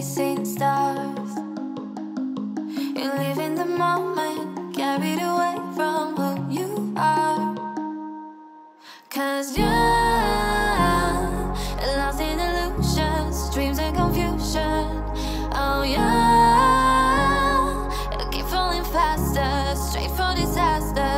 chasing stars. You live in the moment, carried away from who you are. Cause you're lost in illusions, dreams, and confusion. Oh, yeah, you keep falling faster, straight for disaster.